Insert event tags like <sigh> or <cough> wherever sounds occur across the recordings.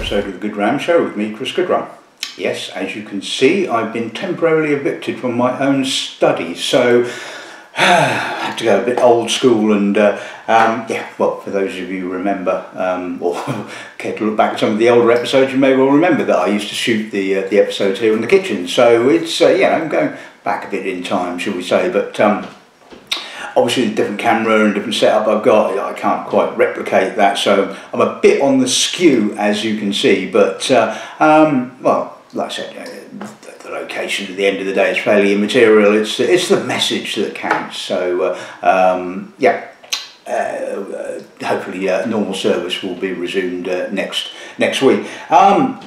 episode of The Good Dram Show with me, Chris Goodrum. Yes, as you can see, I've been temporarily evicted from my own study, so I <sighs> had to go a bit old school and, uh, um, yeah, well, for those of you who remember, um, <laughs> or care to look back at some of the older episodes, you may well remember that I used to shoot the, uh, the episodes here in the kitchen, so it's, uh, yeah, I'm going back a bit in time, shall we say, but um, obviously the different camera and different setup I've got, I can't quite replicate that. So I'm a bit on the skew, as you can see. But uh, um, well, like I said, uh, the, the location at the end of the day is fairly immaterial. It's it's the message that counts. So uh, um, yeah. Uh, uh hopefully, uh, normal service will be resumed next next week. Um,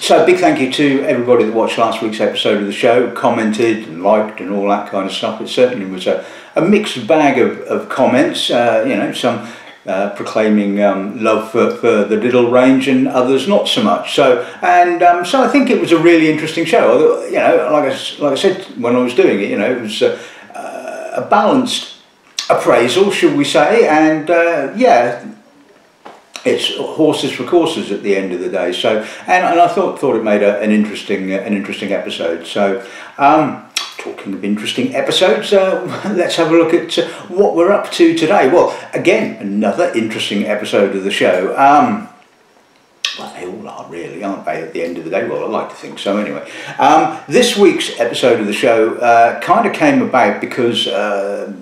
so big thank you to everybody that watched last week's episode of the show, commented and liked and all that kind of stuff. It certainly was a, a mixed bag of, of comments, uh, you know, some uh, proclaiming um, love for, for the Diddle range and others not so much. So, and um, so I think it was a really interesting show. You know, like I, like I said when I was doing it, you know, it was uh, a balanced appraisal, should we say, and uh, yeah, it's horses for courses at the end of the day. So, and, and I thought thought it made a, an interesting an interesting episode. So, um, talking of interesting episodes, uh, <laughs> let's have a look at uh, what we're up to today. Well, again, another interesting episode of the show. Um, well, they all are really, aren't they, at the end of the day? Well, I like to think so anyway. Um, this week's episode of the show uh, kind of came about because uh,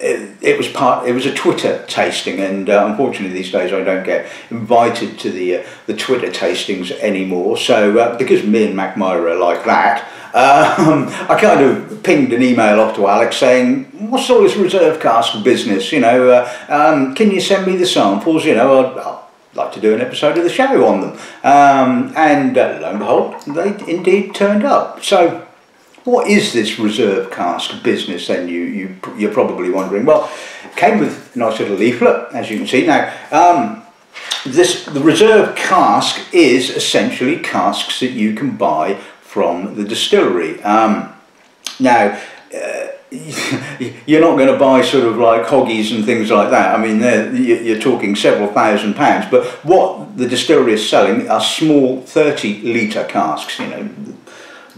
it, it, was part. It was a Twitter tasting, and uh, unfortunately these days I don't get invited to the uh, the Twitter tastings anymore. So uh, because me and Mackmyra are like that, um, <laughs> I kind of pinged an email off to Alex saying, "What's all this reserve cask business? You know, uh, um, can you send me the samples? You know, I'd, I'd, like to do an episode of the show on them." Um, and uh, lo and behold, they indeed turned up. So what is this reserve cask business then you, you, you're probably wondering? Well, came with a nice little leaflet, as you can see. Now, um, this, the reserve cask is essentially casks that you can buy from the distillery. Um, now, uh, <laughs> you're not going to buy sort of like hoggies and things like that. I mean, you're talking several thousand pounds. But what the distillery is selling are small 30 litre casks, you know,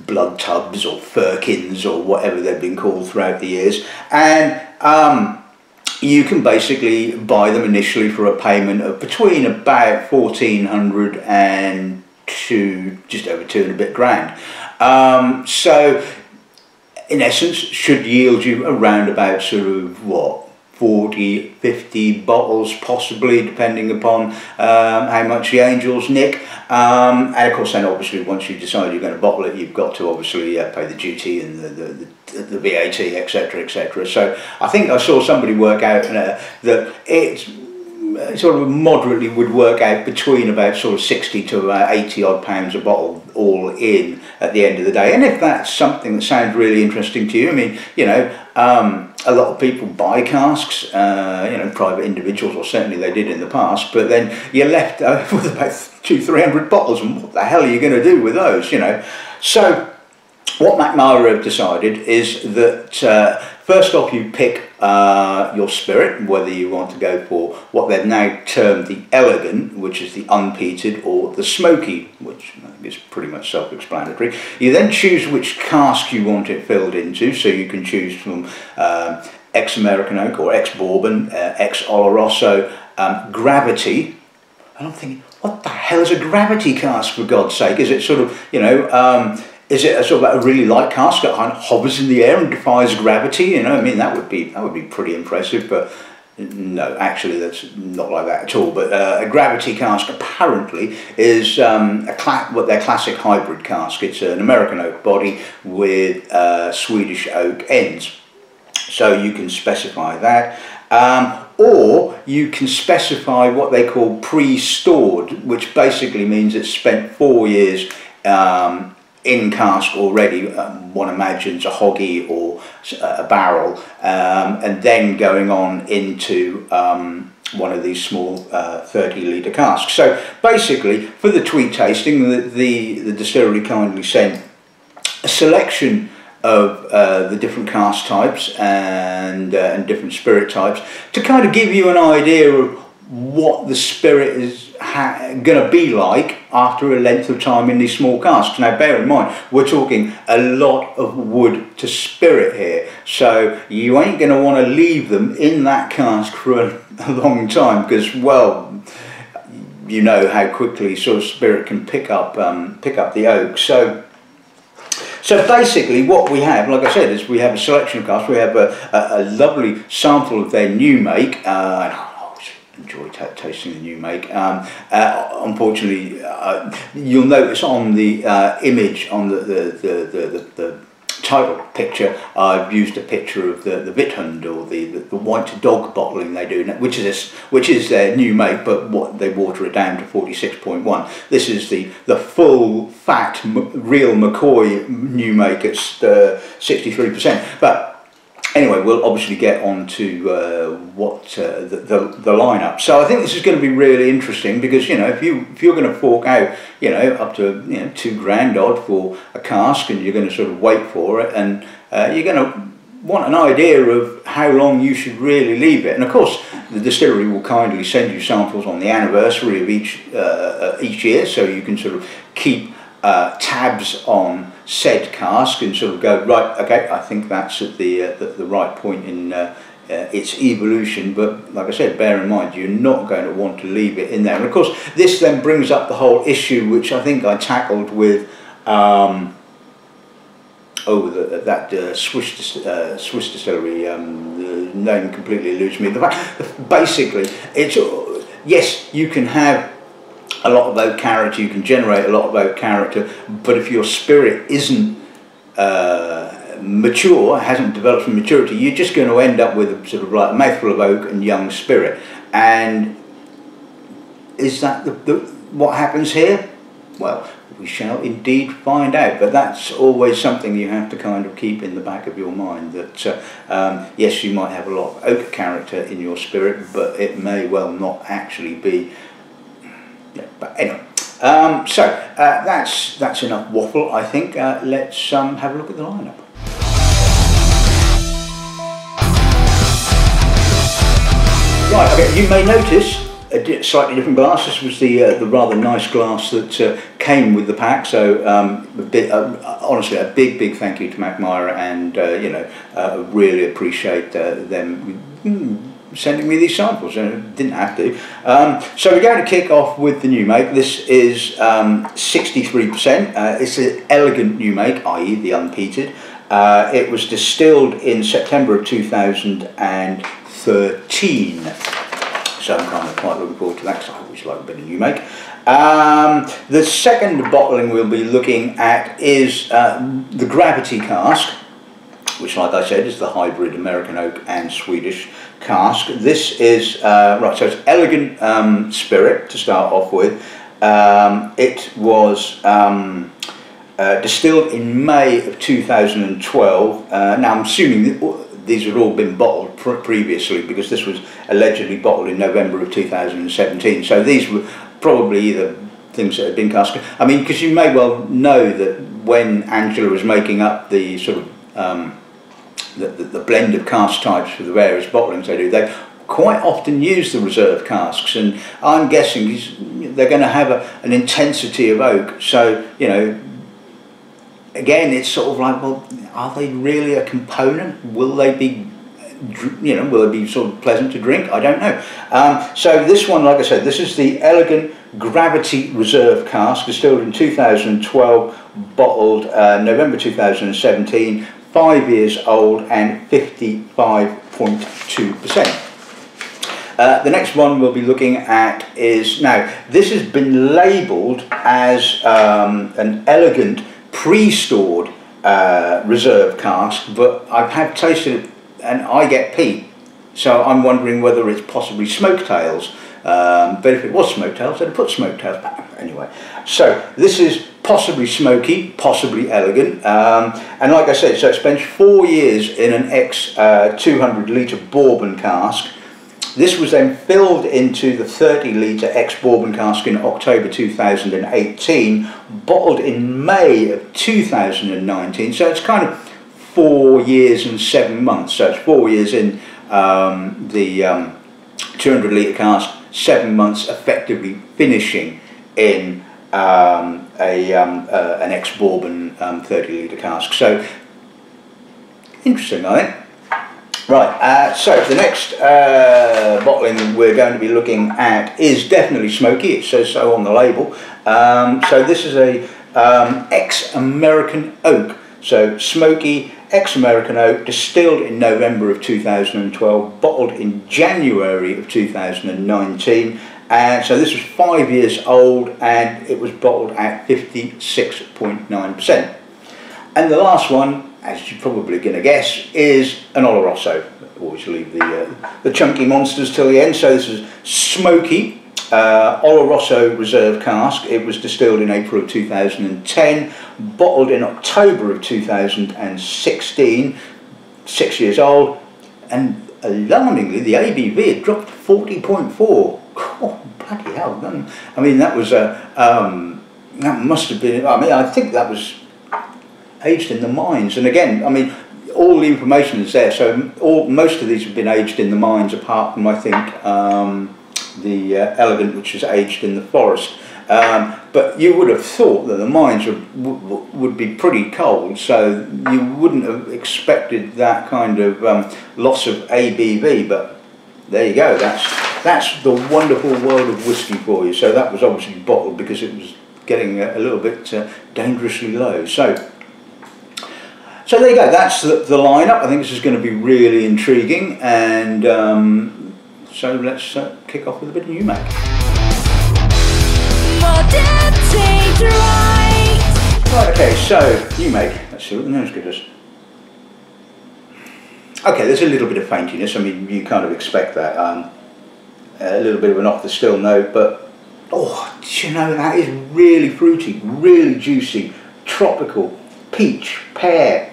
blood tubs or firkins or whatever they've been called throughout the years. And um, you can basically buy them initially for a payment of between about 1400 and to just over two and a bit grand. Um, so in essence should yield you around about sort of what 40, 50 bottles possibly, depending upon um, how much the Angels nick. Um, and of course, then obviously, once you decide you're going to bottle it, you've got to obviously uh, pay the duty and the, the, the, the VAT, etc., etc. So I think I saw somebody work out uh, that it's uh, sort of moderately would work out between about sort of 60 to about 80 odd pounds a bottle all in at the end of the day. And if that's something that sounds really interesting to you, I mean, you know, um, a lot of people buy casks, uh, you know, private individuals, or certainly they did in the past, but then you're left uh, <laughs> with about two, three hundred bottles, and what the hell are you going to do with those, you know? So, what Mackmyra have decided is that uh, First off, you pick uh, your spirit, whether you want to go for what they've now termed the elegant, which is the unpeated, or the smoky, which is pretty much self-explanatory. You then choose which cask you want it filled into, so you can choose from um, ex-American oak or ex-bourbon, uh, ex-oloroso, um, gravity, and I'm thinking, what the hell is a gravity cask for God's sake? Is it sort of, you know, um, is it a sort of a really light cask that hovers in the air and defies gravity? You know, I mean, that would be that would be pretty impressive. But no, actually, that's not like that at all. But uh, a gravity cask apparently is um, a cla- what their classic hybrid cask. It's an American oak body with uh, Swedish oak ends. So you can specify that. Um, or you can specify what they call pre-stored, which basically means it's spent four years um, in cask already, um, one imagines a hoggy or a barrel, um, and then going on into um, one of these small uh, 30 litre casks. So basically, for the tweet tasting, the, the, the distillery kindly sent a selection of uh, the different cask types and, uh, and different spirit types to kind of give you an idea of what the spirit is going to be like after a length of time in these small casks. Now, bear in mind, we're talking a lot of wood to spirit here, so you ain't going to want to leave them in that cask <laughs> for a, a long time because, well, you know how quickly sort of spirit can pick up um, pick up the oak. So. So basically what we have, like I said, is we have a selection of casks, we have a, a, a lovely sample of their new make, uh, enjoy tasting the new make. Um, uh, unfortunately, uh, you'll notice on the uh, image on the the, the, the, the, the title picture, I've used a picture of the the Vithund or the, the, the white dog bottling they do, which is this, which is their new make, but what they water it down to forty six point one. This is the the full fat real McCoy new make uh, sixty three percent, but anyway, we'll obviously get on to uh, what uh, the, the, the lineup. So I think this is going to be really interesting because you know if you if you're going to fork out you know up to you know two grand odd for a cask and you're going to sort of wait for it and uh, you're going to want an idea of how long you should really leave it. And of course, the distillery will kindly send you samples on the anniversary of each uh, uh, each year, so you can sort of keep uh, tabs on said cask and sort of go right okay I think that's at the uh, the, the, right point in uh, uh, its evolution. But like I said bear in mind you're not going to want to leave it in there. And of course this then brings up the whole issue which I think I tackled with um, oh the, that uh, Swiss uh, Swiss distillery um, the name completely eludes me. The fact, basically it's yes you can have a lot of oak character, you can generate a lot of oak character, but if your spirit isn't uh, mature, hasn't developed from maturity, you're just going to end up with a sort of like a mouthful of oak and young spirit. And is that the, the, what happens here? Well, we shall indeed find out. But that's always something you have to kind of keep in the back of your mind that uh, um, yes, you might have a lot of oak character in your spirit, but it may well not actually be yeah, but anyway. Um, so uh, that's that's enough waffle. I think. Uh, let's um, have a look at the lineup. Right. Okay. You may notice a slightly different glass. This was the uh, the rather nice glass that uh, came with the pack. So um, a bit, uh, honestly, a big big thank you to Mackmyra, and uh, you know, uh, really appreciate uh, them. Sending me these samples and didn't have to. Um, so we're going to kick off with the new make. This is 63%. Um, uh, it's an elegant new make, i.e. the unpeated. Uh, it was distilled in September of 2013. So I'm kind of quite looking forward to that because I always like a bit of new make. Um, the second bottling we'll be looking at is uh, the Gravity cask, which like I said is the hybrid American oak and Swedish cask. This is, uh, right, so it's Elegant um, Spirit to start off with. Um, it was um, uh, distilled in May of 2012. Uh, now I'm assuming these had all been bottled pr previously because this was allegedly bottled in November of 2017. So these were probably either things that had been cask. I mean, because you may well know that when Angela was making up the sort of um, the, the, blend of cask types for the various bottlings they do, they quite often use the reserve casks and I'm guessing they're going to have a, an intensity of oak. So you know again it's sort of like well are they really a component? Will they be you know will it be sort of pleasant to drink? I don't know. Um, so this one like I said this is the elegant gravity reserve cask distilled in 2012 bottled uh, November 2017 five years old and 55.2%. Uh, the next one we'll be looking at is, now this has been labelled as um, an elegant pre-stored uh, reserve cask, but I've had tasted it and I get peat. So I'm wondering whether it's possibly smoke tails. Um, but if it was smoke tails, I'd have put smoke tails back. Anyway, so this is possibly smoky, possibly elegant. Um, and like I said, so it spent four years in an X uh, 200 litre bourbon cask. This was then filled into the 30 litre ex bourbon cask in October 2018, bottled in May of 2019. So it's kind of four years and seven months. So it's four years in um, the um, 200 litre cask seven months effectively finishing in um, a, um, uh, an ex-bourbon um, 30 litre cask. So, interesting, I think. Right, uh, so the next uh, bottling we're going to be looking at is definitely smoky, it says so on the label. Um, so this is a um, ex-American oak, so smoky ex-American oak, distilled in November of 2012, bottled in January of 2019, and so this was five years old and it was bottled at 56.9%. And the last one as you're probably going to guess, is an Oloroso. Always leave the, uh, the chunky monsters till the end. So this is Smoky uh, Oloroso Reserve Cask. It was distilled in April of 2010, bottled in October of 2016, six years old, and alarmingly the ABV had dropped 40.4. Oh, bloody hell. I mean, that was a, um, that must have been, I mean, I think that was aged in the mines. And again, I mean, all the information is there. So all, most of these have been aged in the mines, apart from I think um, the uh, elegant, which was aged in the forest. Um, but you would have thought that the mines would, would be pretty cold, so you wouldn't have expected that kind of um, loss of ABV. But there you go. That's that's the wonderful world of whiskey for you. So that was obviously bottled because it was getting a, a little bit uh, dangerously low. So so there you go, that's the, the lineup. I think this is going to be really intriguing and um, so let's uh, kick off with a bit of new make. Right, okay, so new make. Let's see what the nose gives us. Okay, there's a little bit of faintiness. I mean, you kind of expect that. Um, a little bit of an off the still note, but oh, you know, that is really fruity, really juicy, tropical, peach, pear,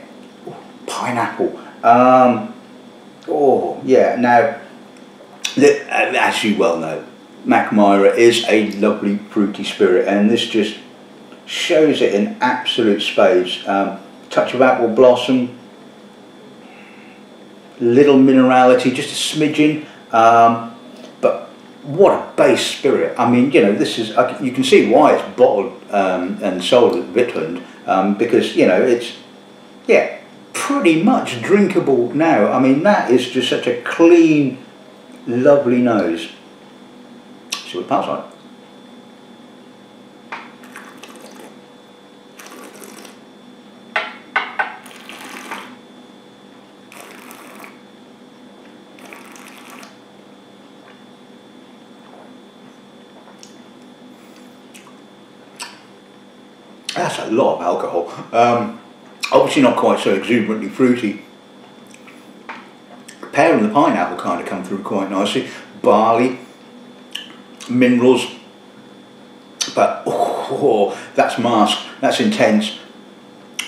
pineapple. Um, oh, yeah. Now, as you well know, Mackmyra is a lovely fruity spirit, and this just shows it in absolute spades. Um, touch of apple blossom, little minerality, just a smidgen. Um, but what a base spirit. I mean, you know, this is, you can see why it's bottled um, and sold at Vitland, um, because, you know, it's, yeah, pretty much drinkable now. I mean, that is just such a clean, lovely nose. See what it smells like. That's a lot of alcohol. Um, Obviously not quite so exuberantly fruity. Pear and the pineapple kind of come through quite nicely. Barley, minerals, but oh, that's masked, that's intense.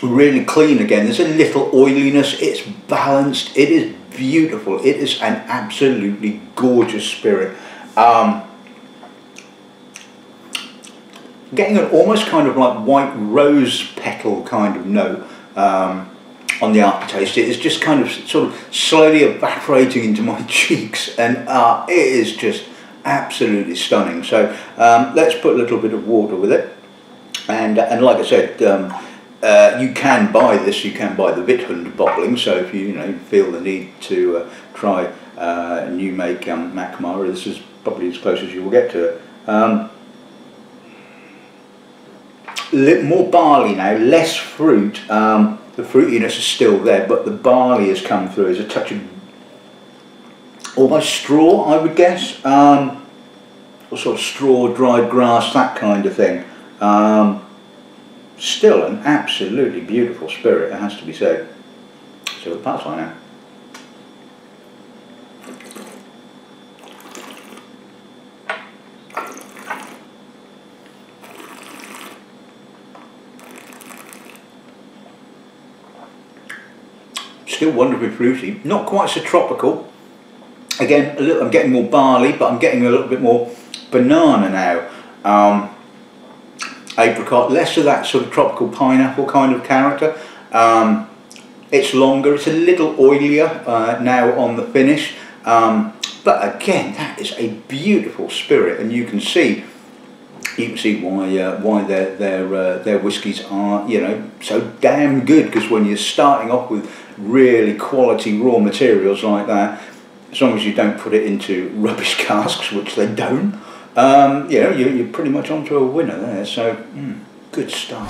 Really clean again, there's a little oiliness, it's balanced, it is beautiful, it is an absolutely gorgeous spirit. Um, getting an almost kind of like white rose petal kind of note um, on the aftertaste. It is just kind of sort of slowly evaporating into my <laughs> cheeks and uh, it is just absolutely stunning. So um, let's put a little bit of water with it. And, and like I said, um, uh, you can buy this, you can buy the Vithund bottling, so if you, you know, feel the need to uh, try uh, new make um, this is probably as close as you will get to it. Um, more barley now, less fruit. Um, the fruitiness is still there, but the barley has come through as a touch of almost straw, I would guess. Um, or sort of straw, dried grass, that kind of thing. Um, still an absolutely beautiful spirit, it has to be said. So we'll pass on now. Still wonderfully fruity, not quite so tropical. Again, a little, I'm getting more barley, but I'm getting a little bit more banana now. Um, apricot, less of that sort of tropical pineapple kind of character. Um, it's longer, it's a little oilier uh, now on the finish, um, but again, that is a beautiful spirit, and you can see you can see why uh, why their their uh, their whiskies are you know so damn good because when you're starting off with really quality raw materials like that, as long as you don't put it into rubbish <laughs> casks, which they don't, um, you know you're, you're pretty much onto a winner there. So mm, good stuff.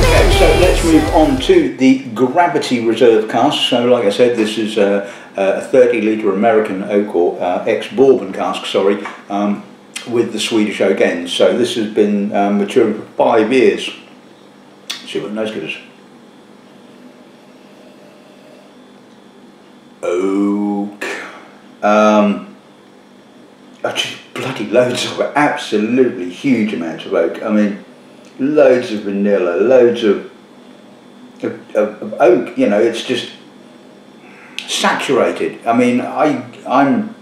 Okay, so let's move on to the Gravity Reserve cask. So, like I said, this is a, a 30 litre American oak or uh, ex bourbon cask, sorry, um, with the Swedish ends. So, this has been um, maturing for five years. Let's see what the nose gives us. Oak. Um, bloody loads of it, absolutely huge amounts of oak. I mean, loads of vanilla, loads of, of, of, oak. You know, it's just saturated. I mean, I I'm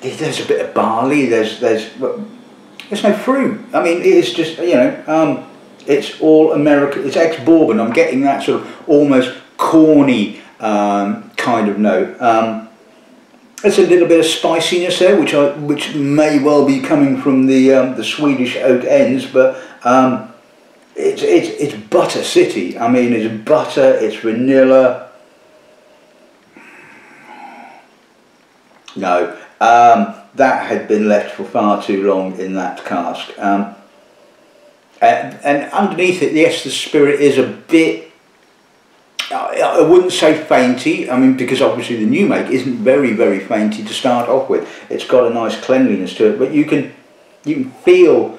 there's a bit of barley. There's there's there's no fruit. I mean, it's just you know, um, it's all American. It's ex bourbon. I'm getting that sort of almost corny um, kind of note. Um, there's a little bit of spiciness there, which I, which may well be coming from the um, the Swedish oak ends, but um, it's, it's, it's butter city. I mean, it's butter, it's vanilla. No, um, that had been left for far too long in that cask. Um, and, and underneath it, yes, the spirit is a bit, I wouldn't say fainty, I mean, because obviously the new make isn't very, very fainty to start off with. It's got a nice cleanliness to it, but you can, you can feel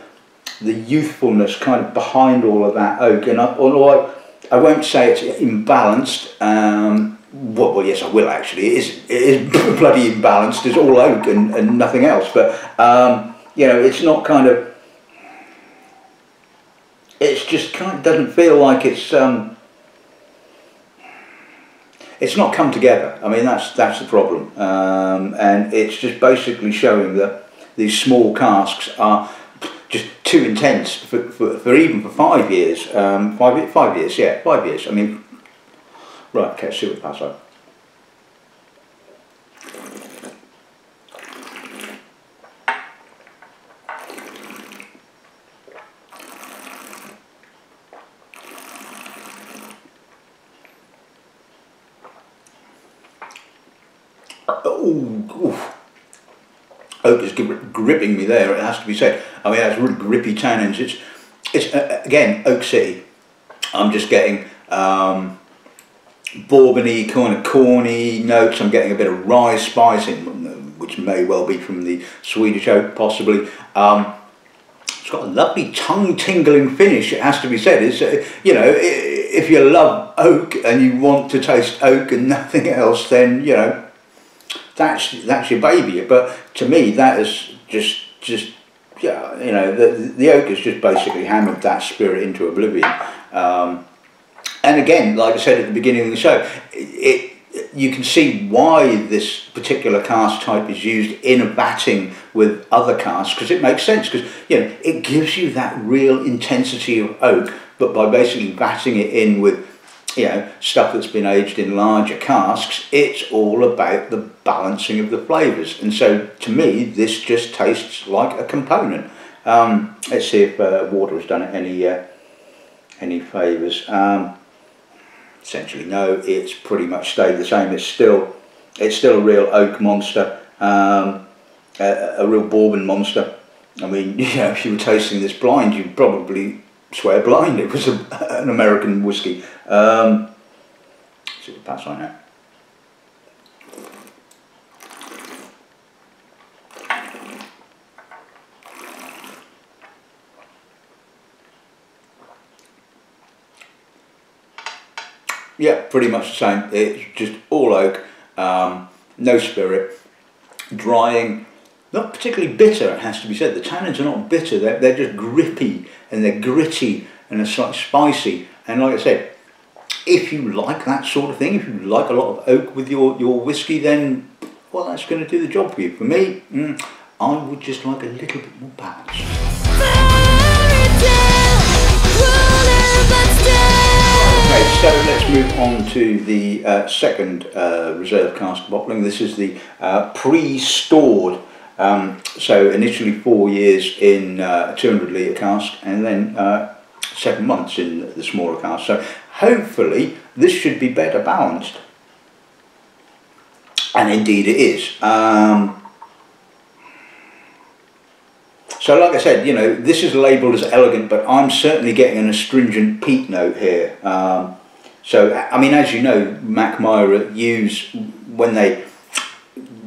the youthfulness kind of behind all of that oak. And I, although I, I won't say it's imbalanced, um, well, well, yes, I will actually. It is, it is <coughs> bloody imbalanced. It's all oak and, and nothing else. But, um, you know, it's not kind of, it's just kind of doesn't feel like it's, um, it's not come together. I mean, that's, that's the problem. Um, and it's just basically showing that these small casks are just too intense for, for, for even for five years. Um, five, five years, yeah, five years. I mean, right, okay, what pass on. Oh, oak is gripping me there, it has to be said. I mean, that's really grippy tannins. It's, it's uh, again, Oak City. I'm just getting um, bourbony, kind of corny notes. I'm getting a bit of rye spice, in, which may well be from the Swedish oak, possibly. Um, it's got a lovely tongue-tingling finish, it has to be said. It's, uh, you know, if you love oak and you want to taste oak and <laughs> nothing else, then, you know, that's that's your baby. But to me, that is just just yeah, you know, the the oak has just basically hammered that spirit into oblivion. Um, and again, like I said at the beginning of the show, it, you can see why this particular cask type is used in a batting with other casks because it makes sense because you know it gives you that real intensity of oak, but by basically batting it in with you know, stuff that's been aged in larger casks, it's all about the balancing of the flavours. And so to me, this just tastes like a component. Um, let's see if uh, water has done it any, uh, any favours. Um, essentially, no, it's pretty much stayed the same. It's still, it's still a real oak monster, um, a, a real bourbon monster. I mean, <laughs> you know, if you were tasting this blind, you'd probably swear blind it was a, <laughs> an American whiskey. Um, pass on it. Yeah, pretty much the same. It's just all oak, um, no spirit, drying, not particularly bitter, it has to be said. The tannins are not bitter, they're, they're just grippy and they're gritty and they're slightly spicy. And like I said, if you like that sort of thing, if you like a lot of oak with your, your whiskey, then, well, that's going to do the job for you. For me, mm, I would just like a little bit more balance. Okay, so let's move on to the uh, second uh, reserve cask bottling. This is the uh, pre-stored, um, so initially four years in uh, a 200 litre cask and then uh, seven months in the smaller cask. So hopefully this should be better balanced. And indeed it is. Um, so like I said, you know, this is labelled as elegant, but I'm certainly getting an astringent peat note here. Um, so, I mean, as you know, Mackmyra use, when they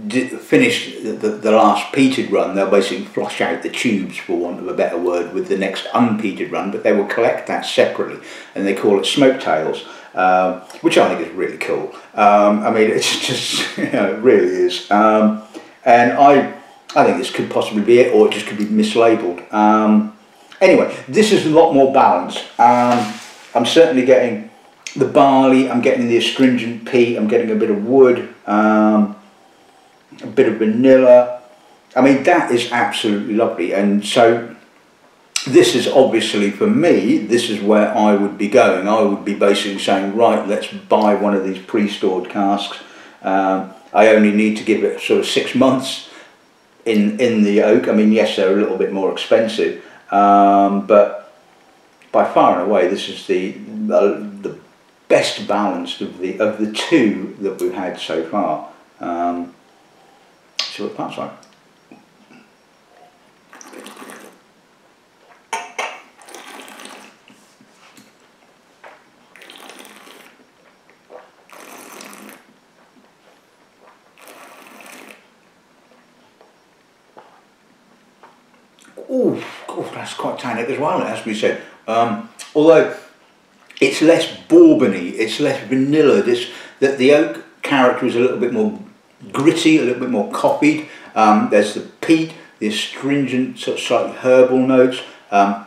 finish the, the, the, last peated run, they'll basically flush out the tubes, for want of a better word, with the next unpeated run, but they will collect that separately, and they call it smoke tails. Um, which I think is really cool. Um, I mean, <laughs> it's just, you know, it really is. Um, and I I think this could possibly be it, or it just could be mislabeled. Um, anyway, this is a lot more balanced. Um, I'm certainly getting the barley, I'm getting the astringent peat, I'm getting a bit of wood, um, a bit of vanilla. I mean, that is absolutely lovely. And so this is obviously for me, this is where I would be going. I would be basically saying, right, let's buy one of these pre-stored casks. Um, I only need to give it sort of six months in in the oak. I mean, yes, they're a little bit more expensive, um, but by far and away, this is the, the, the best balanced of the of the two that we've had so far. Um, see what that's like. Oh, oh, that's quite tannic as well, as we said. Um, although it's less bourbony, it's less vanilla. This that the oak character is a little bit more gritty, a little bit more coffeed. Um, there's the peat, the astringent, sort of slightly herbal notes. Um,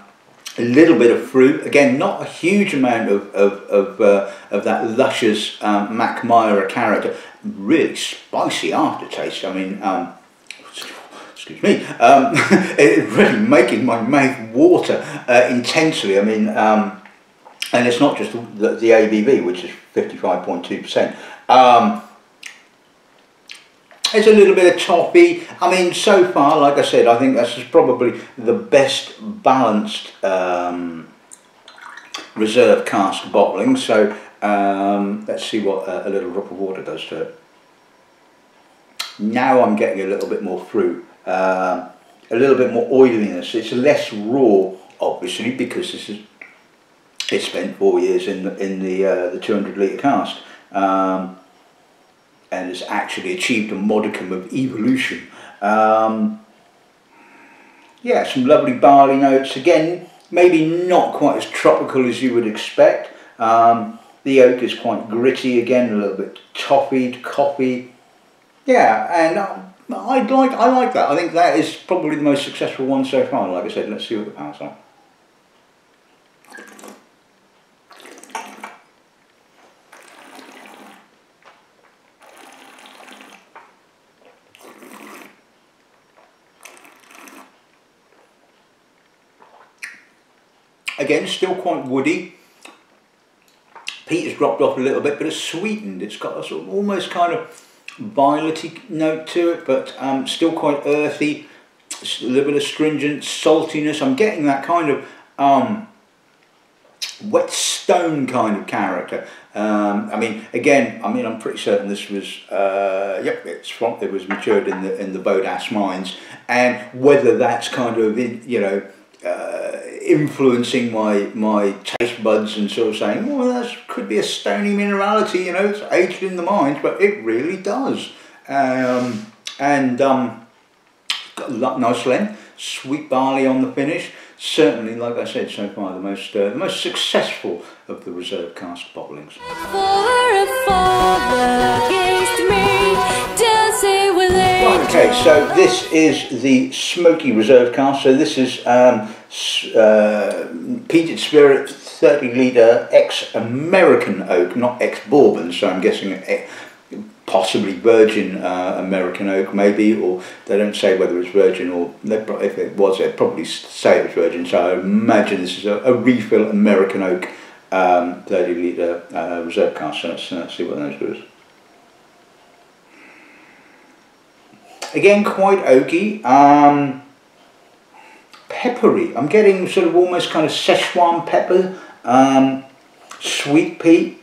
a little bit of fruit. Again, not a huge amount of of of, uh, of that luscious um, character. Really spicy aftertaste. I mean, um, excuse me, um, <laughs> really making my mouth water uh, intensely. I mean, um, and it's not just the, the ABV, which is 55.2%. Um, there's a little bit of toffee. I mean, so far, like I said, I think this is probably the best balanced um, reserve cask bottling. So um, let's see what a, a little drop of water does to it. Now I'm getting a little bit more fruit a little bit more oiliness. It's less raw, obviously, because this is it spent four years in the, in the uh, the 200 litre cask, um, and has actually achieved a modicum of evolution. Um, yeah, some lovely barley notes. Again, maybe not quite as tropical as you would expect. Um, the oak is quite gritty again, a little bit toffeed, coffee. Yeah, and um, I like I like that. I think that is probably the most successful one so far. Like I said, let's see what the power's like. Again, still quite woody. Peat has dropped off a little bit, but it's sweetened. It's got a sort of almost kind of violety note to it, but um, still quite earthy, a little bit of stringent saltiness. I'm getting that kind of um, wet stone kind of character. Um, I mean, again, I mean, I'm pretty certain this was, uh, yep, it's from, it was matured in the in the Bodas mines, and whether that's kind of, in, you know, uh, influencing my my taste buds and sort of saying, well, that could be a stony minerality, you know, it's aged in the mines, but it really does. Um, and um, got a nice length, sweet barley on the finish. Certainly, like I said so far, the most uh, the most successful of the reserve cask bottlings. Okay, so this is the smoky reserve cask. So this is um, uh, peated spirit 30 litre ex-American oak, not ex-bourbon, so I'm guessing possibly virgin uh, American oak maybe, or they don't say whether it's virgin or if it was, they'd probably say it was virgin, so I imagine this is a, a refill American oak um, 30 litre uh, reserve cask. So let's, let's see what those do. Again, quite oaky. Um, peppery. I'm getting sort of almost kind of Szechuan pepper, um, sweet pea,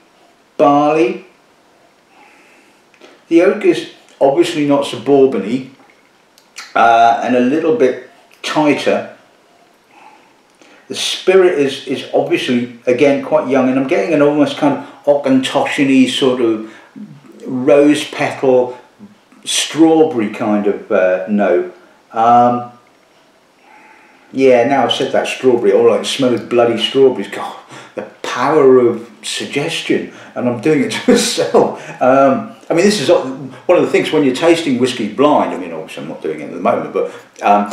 barley. The oak is obviously not so bourbony uh, and a little bit tighter. The spirit is, is obviously, again, quite young and I'm getting an almost kind of Auchentoshan sort of rose petal, strawberry kind of uh, note. Um, yeah, now I've said that strawberry, all I can smell is bloody strawberries. God, the power of suggestion, and I'm doing it <laughs> to myself. Um, I mean, this is one of the things when you're tasting whiskey blind. I mean, obviously I'm not doing it at the moment, but um,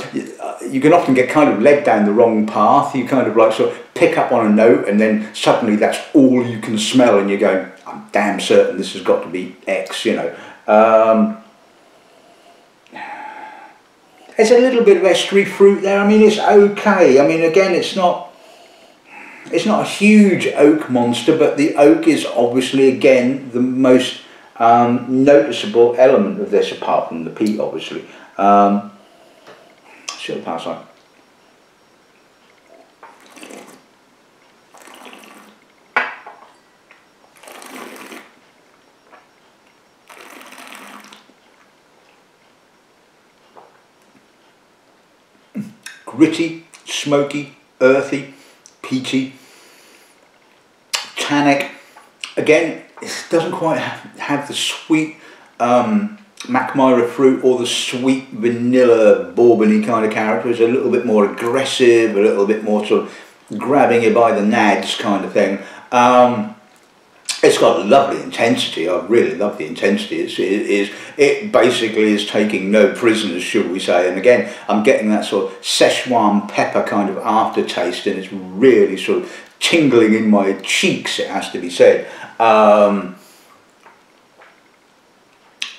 you can often get kind of led down the wrong path. You kind of like sort of pick up on a note, and then suddenly that's all you can smell, and you're going, "I'm damn certain this has got to be X," you know. Um, there's a little bit of estuary fruit there. I mean, it's okay. I mean, again, it's not it's not a huge oak monster, but the oak is obviously again the most um, noticeable element of this, apart from the peat, obviously. Um, so pass on. Gritty, smoky, earthy, peaty, tannic. Again, it doesn't quite have, the sweet um, Mackmyra fruit or the sweet vanilla bourbony kind of character. It's a little bit more aggressive, a little bit more sort of grabbing you by the nads kind of thing. Um, it's got lovely intensity. I really love the intensity. It's, it is it basically is taking no prisoners, should we say? And again, I'm getting that sort of Szechuan pepper kind of aftertaste, and it's really sort of tingling in my cheeks. It has to be said. Um,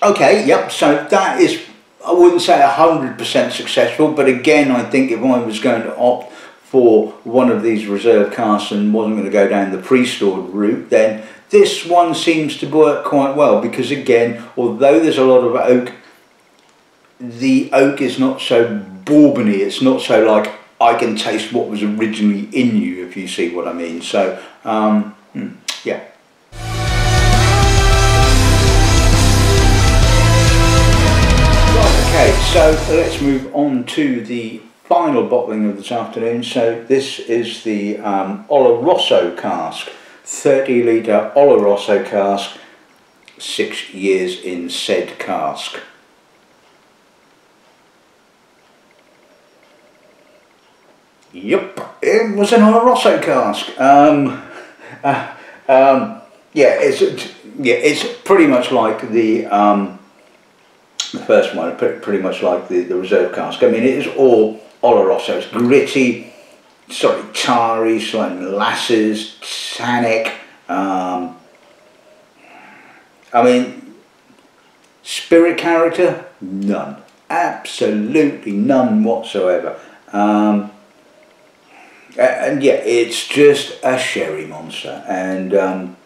okay, yep. So that is, I wouldn't say hundred percent successful, but again, I think if I was going to opt for one of these reserve casks and wasn't going to go down the pre-stored route, then this one seems to work quite well because again, although there's a lot of oak, the oak is not so bourbony, it's not so like I can taste what was originally in you, if you see what I mean. So, um, hmm, yeah. okay, so let's move on to the final bottling of this afternoon. So this is the um, Oloroso cask. 30 litre Oloroso cask, six years in said cask. Yep, it was an Oloroso cask. Um, uh, um, yeah, it's yeah, it's pretty much like the um, the first one, pretty much like the, the reserve cask. I mean, it is all Oloroso. It's gritty, sorry, Tari, slightly molasses, tannic. Um, I mean, spirit character, none. Absolutely none whatsoever. Um, and yeah, it's just a sherry monster and um,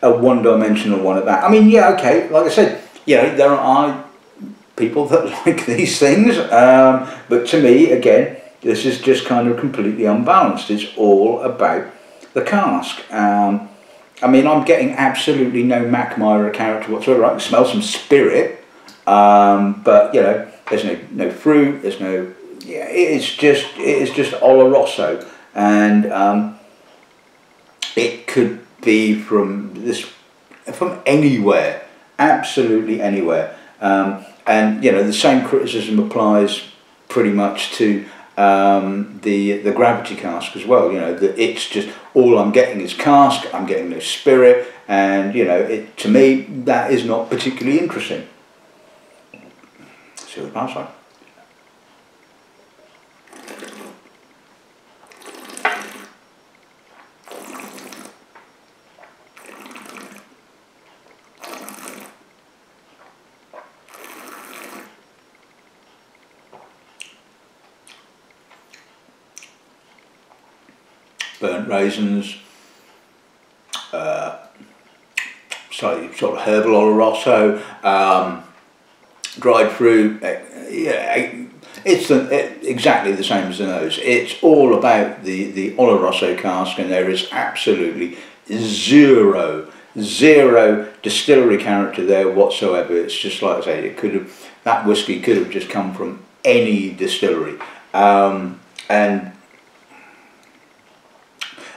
a one-dimensional one at that. I mean, yeah, okay, like I said, you know, there are people that <laughs> like these things, um, but to me, again, this is just kind of completely unbalanced. It's all about the cask. Um, I mean, I'm getting absolutely no Mackmyra character whatsoever. I can smell some spirit, um, but you know, there's no no fruit. There's no. Yeah, it's just it is just Oloroso, and um, it could be from this from anywhere, absolutely anywhere. Um, and you know, the same criticism applies pretty much to um, the the gravity cask as well. You know, that it's just all I'm getting is cask. I'm getting no spirit, and you know, it to me that is not particularly interesting. See what the pass burnt raisins, uh, slightly sort of herbal oloroso, um, dried fruit. Yeah, it's the, it, exactly the same as the nose. It's all about the, the Oloroso cask and there is absolutely zero, zero distillery character there whatsoever. It's just like I say, it could have, that whiskey could have just come from any distillery. Um, and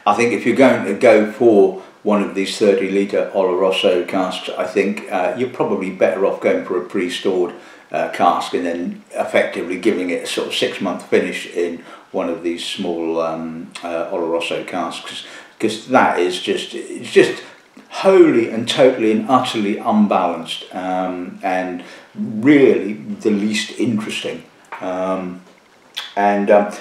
I think if you're going to go for one of these 30 litre Oloroso casks, I think uh, you're probably better off going for a pre-stored uh, cask and then effectively giving it a sort of six month finish in one of these small um, uh, Oloroso casks. Because that is just it's just wholly and totally and utterly unbalanced um, and really the least interesting. Um, and um,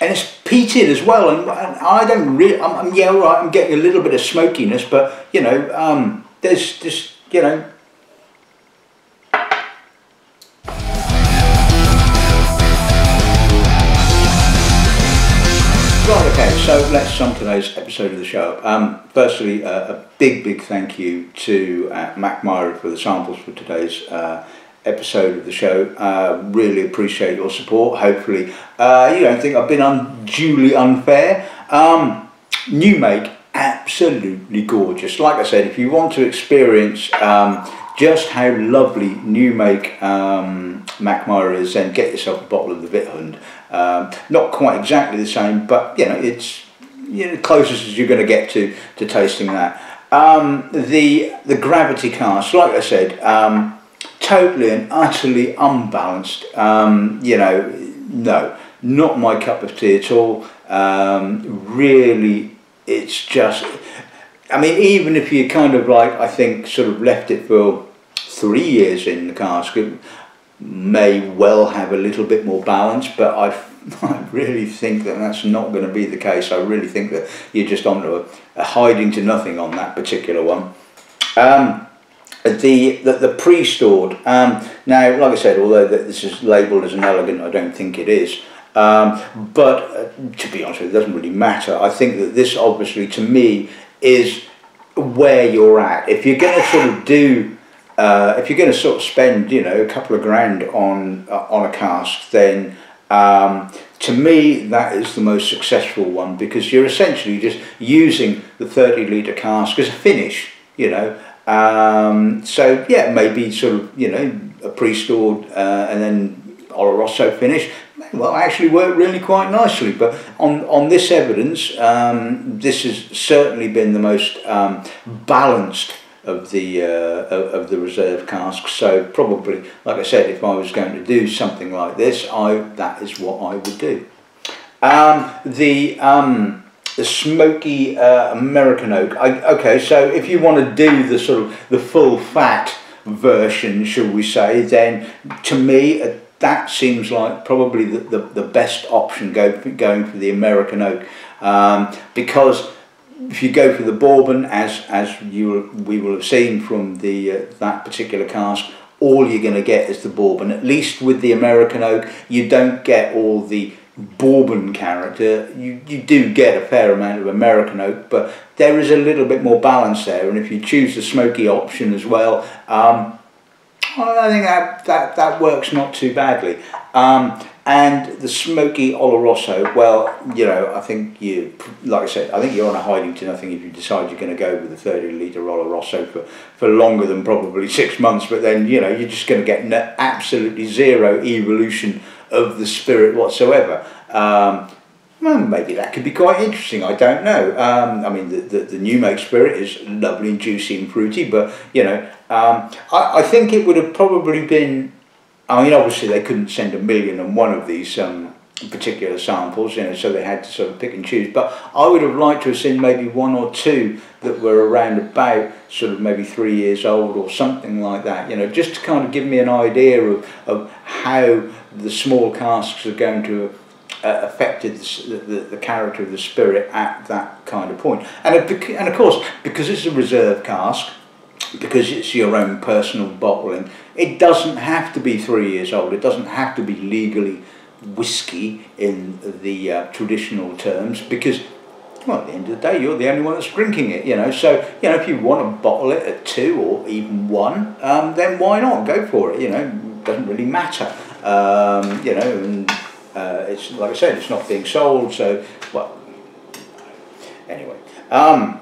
and it's peated as well and, and I don't really I'm, I'm, yeah right I'm getting a little bit of smokiness but you know um, there's just you know Right, okay, so let's sum today's episode of the show. Um, firstly, uh, a big, big thank you to uh, Mackmyra for the samples for today's uh, episode of the show. Uh, really appreciate your support. Hopefully, uh, you don't think I've been unduly unfair. Um, new make, absolutely gorgeous. Like I said, if you want to experience um, just how lovely new make um, Mackmyra is, then get yourself a bottle of the Vithund. Um, not quite exactly the same, but you know it's you know, closest as you're going to get to to tasting that. Um, the the gravity cast, like I said, um, totally and utterly unbalanced. Um, you know, no, not my cup of tea at all. Um, really, it's just. I mean, even if you kind of like, I think, sort of left it for three years in the cask, may well have a little bit more balance, but I, <laughs> I really think that that's not going to be the case. I really think that you're just on a, a hiding to nothing on that particular one. Um, the, the, the pre-stored, um, now like I said, although this is labelled as an elegant, I don't think it is. Um, but uh, to be honest with you, it doesn't really matter. I think that this obviously to me is where you're at. If you're going to sort of do uh, if you're going to sort of spend, you know, a couple of grand on uh, on a cask, then um, to me that is the most successful one because you're essentially just using the 30 litre cask as a finish, you know. Um, so yeah, maybe sort of, you know, a pre-stored uh, and then Oloroso finish well actually worked really quite nicely but on on this evidence um, this has certainly been the most um, balanced of the uh, of, the reserve casks. So probably, like I said, if I was going to do something like this, I that is what I would do. Um, the um, the smoky uh, American oak. I, okay, so if you want to do the sort of the full fat version, shall we say, then to me. Uh, that seems like probably the, the, the best option go, going for the American oak um, because if you go for the bourbon, as as you we will have seen from the uh, that particular cask, all you're going to get is the bourbon. At least with the American oak, you don't get all the bourbon character. You you do get a fair amount of American oak, but there is a little bit more balance there. And if you choose the smoky option as well, um, I think that that that works not too badly. Um, and the smoky Oloroso, well, you know, I think you, like I said, I think you're on a hiding to nothing if you decide you're going to go with the 30 litre Oloroso for, for longer than probably six months, but then, you know, you're just going to get absolutely zero evolution of the spirit whatsoever. Um, well, maybe that could be quite interesting, I don't know. Um, I mean, the, the, the new make spirit is lovely and juicy and fruity, but, you know, um, I, I think it would have probably been I mean, obviously they couldn't send a million and one of these um, particular samples, you know, so they had to sort of pick and choose. But I would have liked to have seen maybe one or two that were around about sort of maybe three years old or something like that, you know, just to kind of give me an idea of, of how the small casks are going to uh, affected the, the, the, character of the spirit at that kind of point. And, and of course, because it's a reserve cask, because it's your own personal bottling. It doesn't have to be three years old. It doesn't have to be legally whiskey in the uh, traditional terms because well, at the end of the day, you're the only one that's drinking it, you know. So, you know, if you want to bottle it at two or even one, um, then why not? Go for it, you know. Doesn't really matter, um, you know. And uh, it's like I said, it's not being sold, so well. Anyway, um,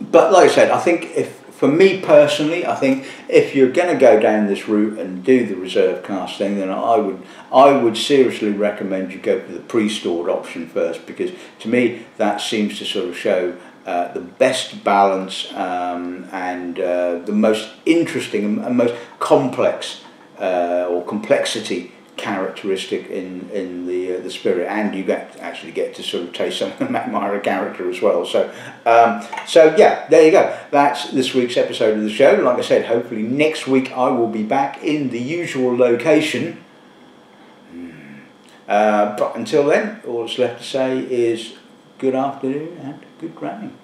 but like I said, I think if for me personally, I think if you're going to go down this route and do the reserve cask thing, then I would I would seriously recommend you go for the pre-stored option first because to me that seems to sort of show uh, the best balance um, and uh, the most interesting and most complex uh, or complexity characteristic in in the uh, the spirit, and you get actually get to sort of taste some of the <laughs> Mackmyra character as well. So um, so yeah, there you go. That's this week's episode of the show. Like I said, hopefully next week I will be back in the usual location. Hmm. Uh, but until then, all that's left to say is good afternoon and good running.